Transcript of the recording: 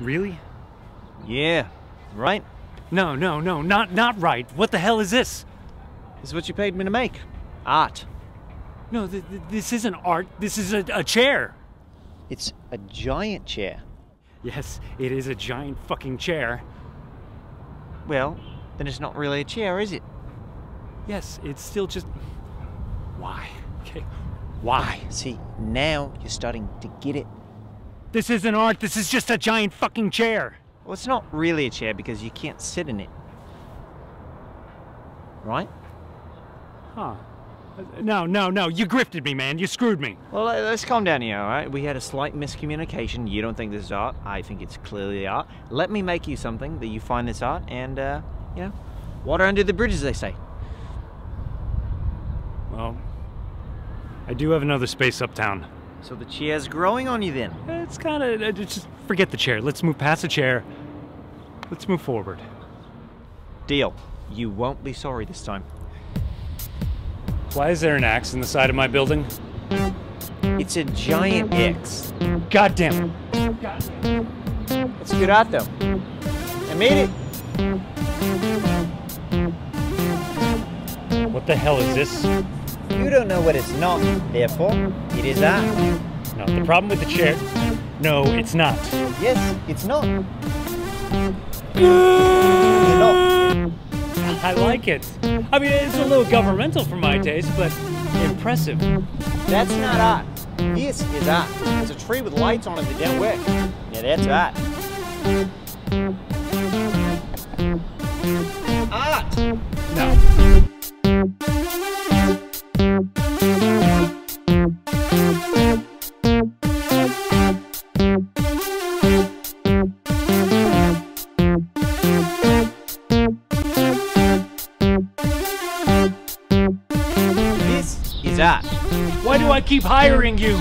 Really? Yeah, right? No, no, no, not not right. What the hell is this? This is what you paid me to make. Art. No, th- th- this isn't art. This is a, a chair. It's a giant chair. Yes, it is a giant fucking chair. Well, then it's not really a chair, is it? Yes, it's still just. Why? Okay, why? See, now you're starting to get it. This isn't art. This is just a giant fucking chair. Well, it's not really a chair because you can't sit in it. Right? Huh. No, no, no. You grifted me, man. You screwed me. Well, let- let's calm down here, all right? We had a slight miscommunication. You don't think this is art. I think it's clearly art. Let me make you something that you find this art, and, uh, you know, water under the bridges, they say. Well, I do have another space uptown. So the chair's growing on you then. It's kind of uh, just forget the chair. Let's move past the chair. Let's move forward. Deal. You won't be sorry this time. Why is there an axe in the side of my building? It's a giant X. God damn it! It's good art, though. I made it. What the hell is this? You don't know what it's not. Therefore, it is art. No, the problem with the chair. No, it's not. Yes, it's not. I like it. I mean, it's a little governmental for my taste, but impressive. That's not art. This is art. It's a tree with lights on it that don't work. Yeah, that's. Art! This is art. Why do I keep hiring you?